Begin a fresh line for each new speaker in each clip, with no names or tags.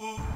There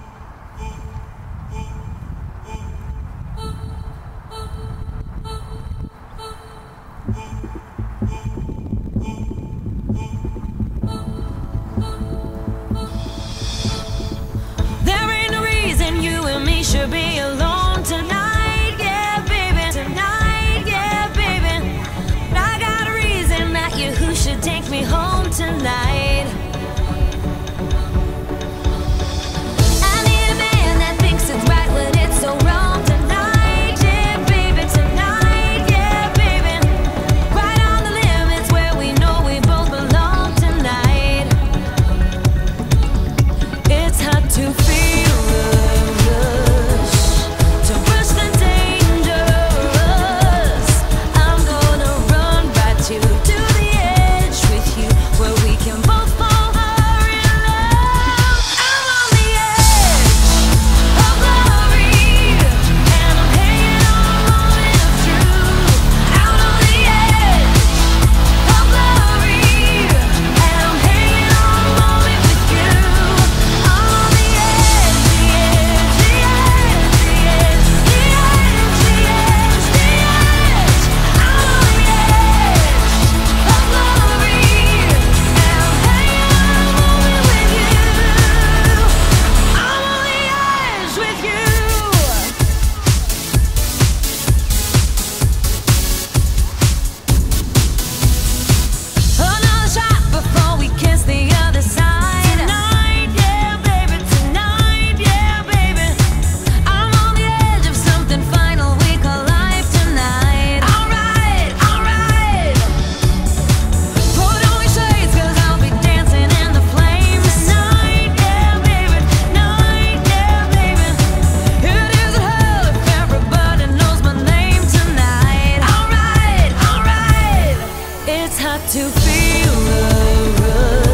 It's hard to feel the rush.